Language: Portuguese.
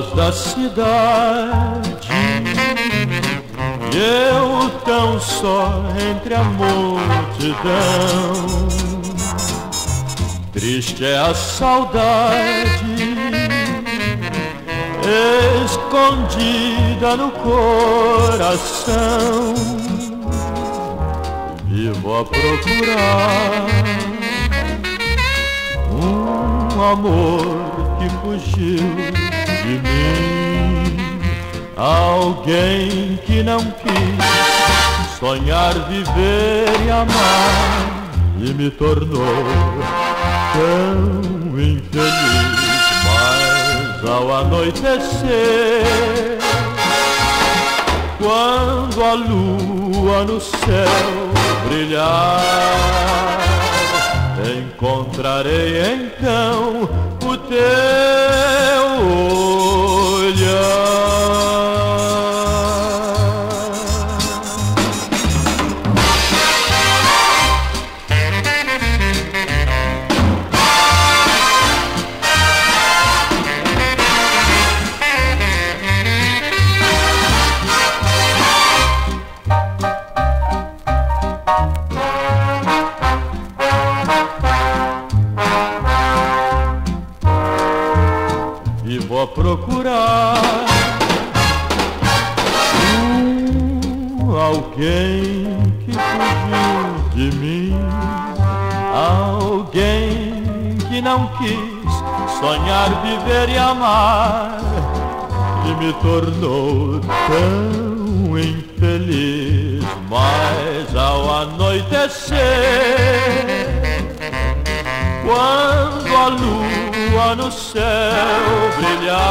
ruas da cidade. Eu tão só entre a multidão. Triste é a saudade escondida no coração. Vivo a procurar um amor que fugiu de mim. Alguém que não quis sonhar, viver e amar e me tornou tão infeliz. Mas ao anoitecer, quando a lua no céu brilhar, encontrarei então o teu vou procurar um, alguém que fugiu de mim, alguém que não quis sonhar, viver e amar e me tornou tão infeliz. Mas ao anoitecer, quando a lua no céu brilhar,